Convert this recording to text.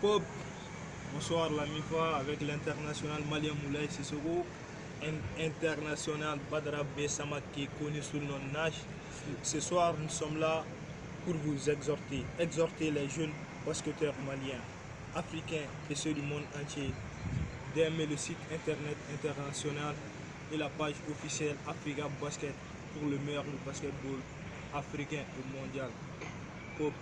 Pop, bonsoir la MIFA avec l'international malien Moulay Sissoko, un international Badra Bessama qui est connu sous le nom Nash. Ce soir, nous sommes là pour vous exhorter, exhorter les jeunes basketteurs maliens, africains et ceux du monde entier d'aimer le site internet international et la page officielle Africa Basket pour le meilleur basketball africain et mondial. Pop.